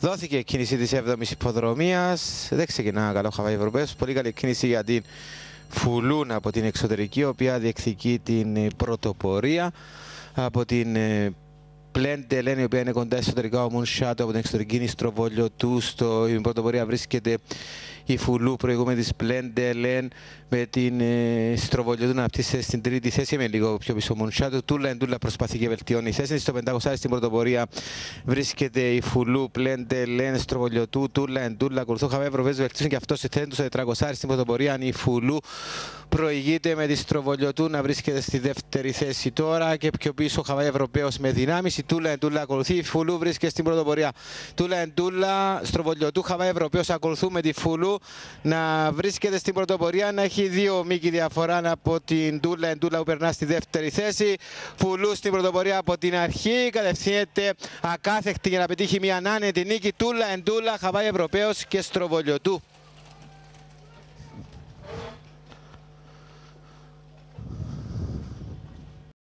Δόθηκε η κίνηση της 7η υποδρομίας. Δεν ξεκινά καλό Χαβάη Ευρωπαίο. Πολύ καλή κίνηση για την Φουλούν από την εξωτερική, η οποία διεκδικεί την πρωτοπορία. Από την ε, Πλέντε λένε η οποία είναι κοντά εσωτερικά ο Μουνσάτο από την εξωτερική νηστροβόλιο του. Στο η πρωτοπορία βρίσκεται η Φουλού προηγούμενη της Πλέντε λένε με την ε, στροβολιό του να αναπτύσσεται στην τρίτη θέση με λίγο πιο πίσω ο Μουνσάτο. Τούλα εντούλα προσπαθεί και βελτιώνει η θέση. Στο 500 στην πρωτοπορία βρίσκεται η Φουλού Πλέντε λένε στροβολιό του. Τούλα εντούλα ακολουθώ. Χαβέ Ευρωπαίζω βελτίωσαν και αυτό σε θέση του 400 στην πρωτοπορία. Η Φουλού προηγείται με τη στροβολιό του να βρίσκεται στη δεύτερη θέση τώρα και πιο πίσω ο Χαβάη Ευρωπαίος με δυνάμεις. Η Τούλα Εντούλα ακολουθεί. Η Φουλού βρίσκεται στην πρωτοπορία. Τούλα Εντούλα, στροβολιωτού, Χαβάη Ευρωπαίος ακολουθούμε τη Φουλού να βρίσκεται στην πρωτοπορία. Να έχει δύο μήκη διαφορά από την Τούλα Εντούλα που περνά στη δεύτερη θέση. Φουλού στην πρωτοπορία από την αρχή. Κατευθύνεται ακάθεκτη για να πετύχει μια άνετη νίκη. Τούλα Εντούλα, Χαβάη Ευρωπαίος και στροβολιωτού.